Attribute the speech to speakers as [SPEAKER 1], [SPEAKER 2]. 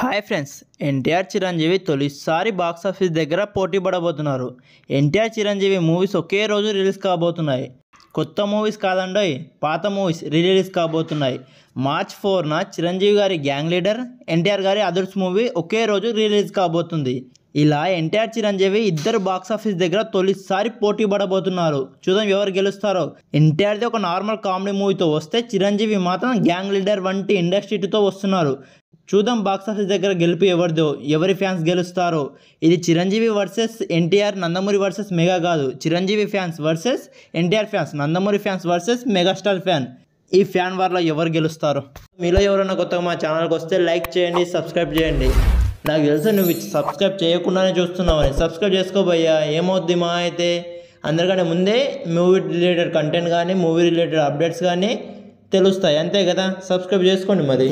[SPEAKER 1] Hi friends NTR Chiranjeevi తొలిసారి box office దగ్గర పోటీ పడబోతున్నారు. ఎన్టీఆర్ చిరంజీవి మూవీస్ ఒకే రోజు రిలీజ్ కాబోతున్నాయి. కొత్త మూవీస్ కాదండోయ్ పాత మూవీస్ రిలీజ్ కాబోతున్నాయి. మార్చ్ ఫోర్న చిరంజీవి గారి గ్యాంగ్ లీడర్ ఎన్టీఆర్ గారి అదర్స్ మూవీ ఒకే రోజు రిలీజ్ కాబోతుంది. ఇలా ఎన్టీఆర్ చిరంజీవి ఇద్దరు బాక్స్ ఆఫీస్ దగ్గర తొలిసారి పోటీ పడబోతున్నారు. చూద్దాం ఎవరు గెలుస్తారో. ఎన్టీఆర్ది ఒక నార్మల్ కామెడీ మూవీతో వస్తే చిరంజీవి మాత్రం గ్యాంగ్ లీడర్ వంటి ఇండస్ట్రీతో వస్తున్నారు. చూద్దాం బాక్స్ ఆఫీస్ దగ్గర గెలుపు ఎవరిదో ఎవరి ఫ్యాన్స్ గెలుస్తారో. ఇది Chiranjeevi versus NTR Nandamuri versus mega కాదు. Chiranjeevi fans versus NTR fans Nandamuri fans versus megastar fan ఈ ఫ్యాన్ వార్లో ఎవరు గెలుస్తారు. మీలో ఎవరైనా కొత్తగా మా ఛానల్కి వస్తే లైక్ చేయండి సబ్స్క్రైబ్ చేయండి. నాకు తెలుసు నువ్వు సబ్స్క్రైబ్ చేయకుండానే చూస్తున్నావు అని. సబ్స్క్రైబ్ చేసుకోబోయ్యా ఏమవుద్ది మా అయితే? అందరికంటే ముందే మూవీ రిలేటెడ్ కంటెంట్ కానీ మూవీ రిలేటెడ్ అప్డేట్స్ కానీ తెలుస్తాయి. అంతే కదా? సబ్స్క్రైబ్ చేసుకోండి మరి.